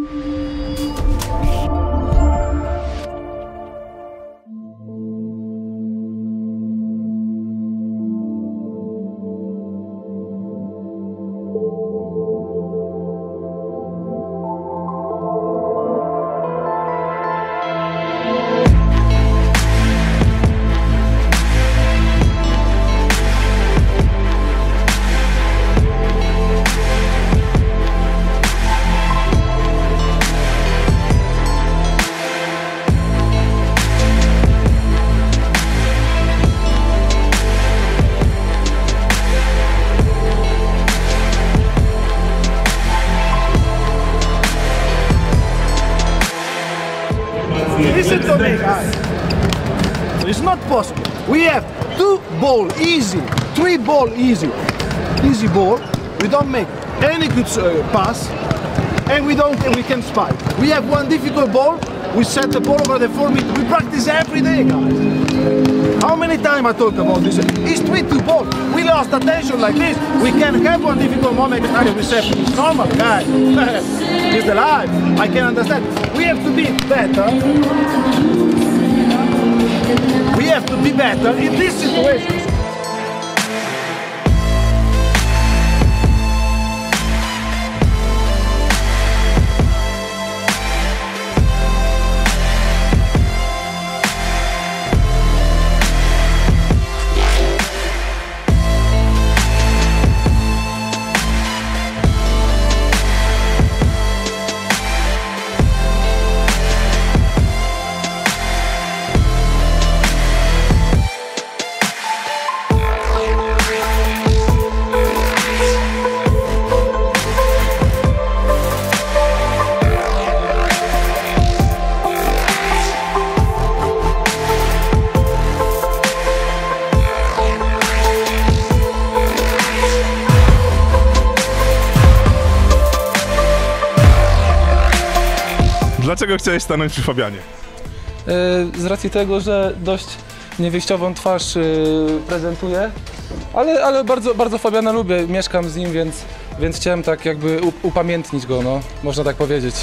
Mm-hmm. Listen to me, guys. It's not possible. We have two ball easy, three ball easy, easy ball. We don't make any good uh, pass, and we don't. We can spike. We have one difficult ball. We set the ball over the four meter. We practice every day, guys. How many times I talk about this? It's three two ball. We lost attention like this. We can have one difficult moment and we say it's normal, guys. it's the life. I can understand. We have to be better we have to be better in this situation. Dlaczego chciałeś stanąć przy Fabianie? E, Z racji tego, że dość niewyjściową twarz e, prezentuje, ale, ale bardzo, bardzo Fabiana lubię, mieszkam z nim, więc, więc chciałem tak jakby up- upamiętnić go, no, można tak powiedzieć.